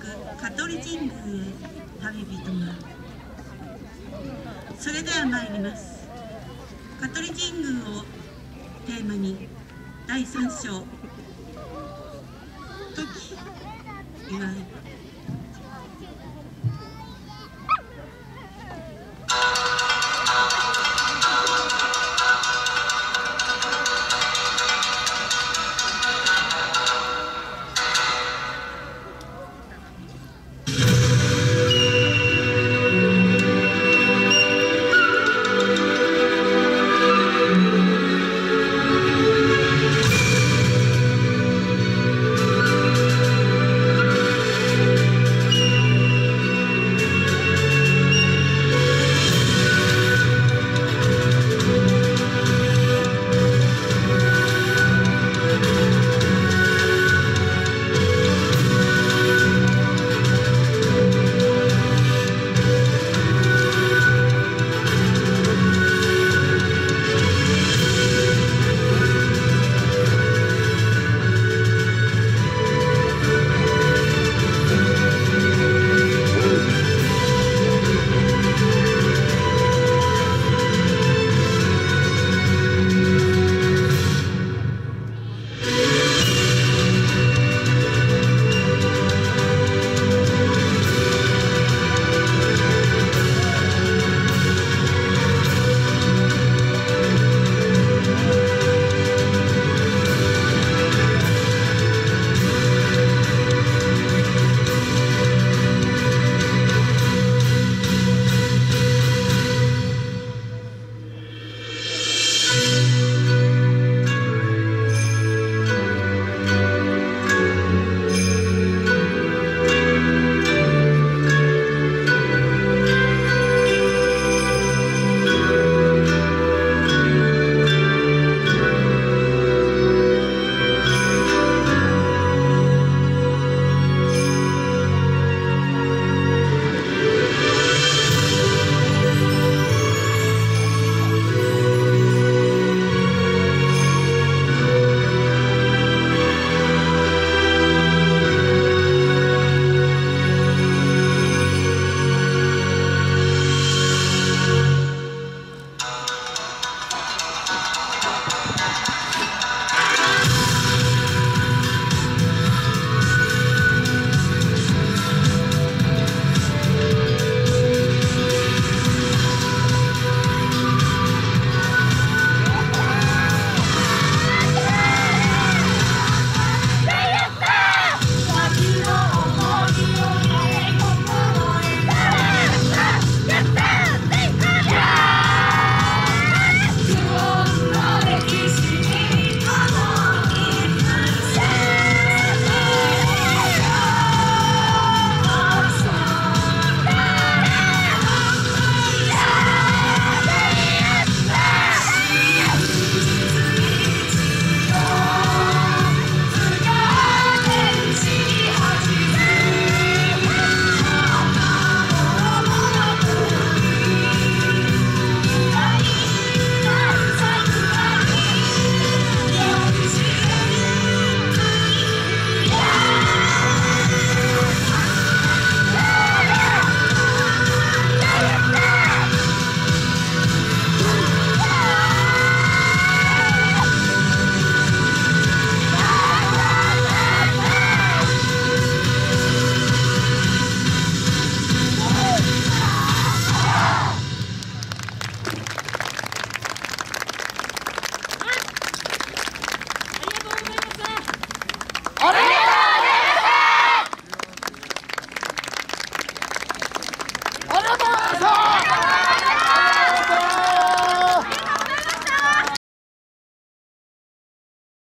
香取神宮へ旅人がそれでは参ります香取神宮をテーマに第3章「時祝い」